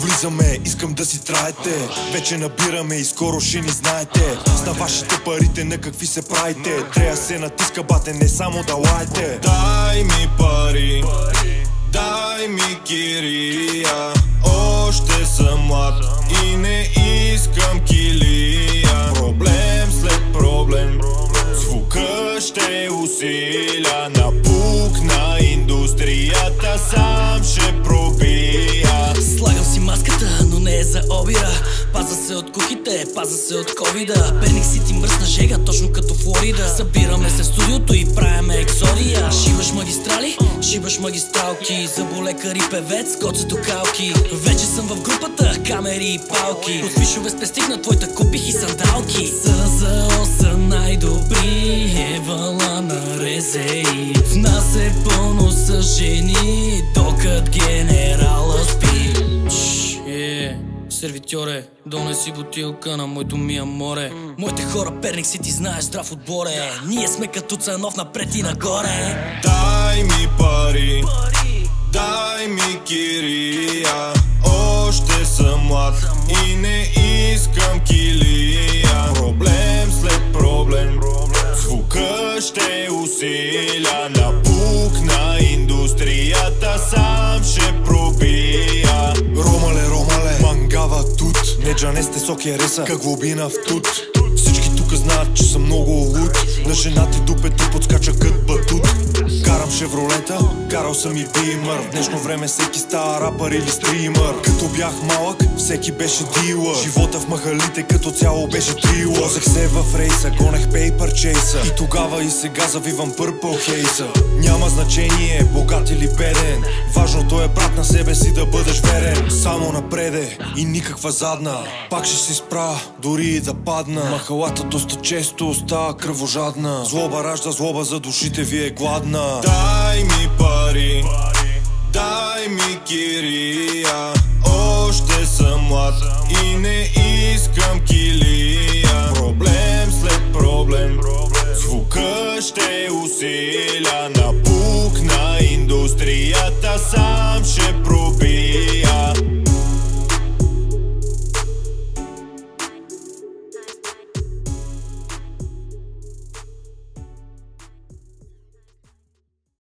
влизаме, искам да си траете. Вече набираме и скоро ще ни знаете. С вашите парите на какви се правите. Трябва се натиска бате, не само да лайте Дай ми пари, дай ми кирия. Още съм млад и не искам килия. Проблем след проблем, звука ще усиля. Напукна индустрията, сам ще пробия. Слагам си маската, но не е за обира. Паза се от кухите, паза се от ковида. Перник си ти мръсна жега, точно като Флорида. Събираме се в студиото и правиме ексодия Шиваш магистрали, магистралки и певец, коцето калки. Вече съм в групата, камери и палки. От фишове спестих твоята купих и сандалки. Са за оса най-добри, евала на резеи В нас е пълно с жени, докът генерала спи е, сервитьоре, донеси бутилка на моето мия море Моите хора, перник си ти знаеш, здрав отбор е Ние сме като цанов напред и нагоре. Дай кирия. Още съм млад и не искам килия. Проблем след проблем, звука ще усиля. Напукна индустрията, сам ще пробия. Ромале, ромале, мангава тут. Не джанесте соки реса, как глобина в тут. Всички тук знаят, че съм много луд. На жената дупето подскача кът батут. Карам шевролета, карал съм и бимър В днешно време всеки става рапър или стримър. Като бях малък, всеки беше дилър. Живота в махалите като цяло беше трилър. Возех се в рейса, гонех пейпер чейса. И тогава и сега завивам пърпъл хейса Няма значение, богат или беден Важното е брат на себе си да бъдеш верен. Само напреде и никаква задна. Пак ще си спра, дори и да падна. Махалата доста често става кръвожадна. Злоба ражда злоба, за душите ви е гладна. Дай ми пари, дай ми кирия. Още съм млад и не искам килия. Проблем след проблем, звука ще усиля indústria tá sal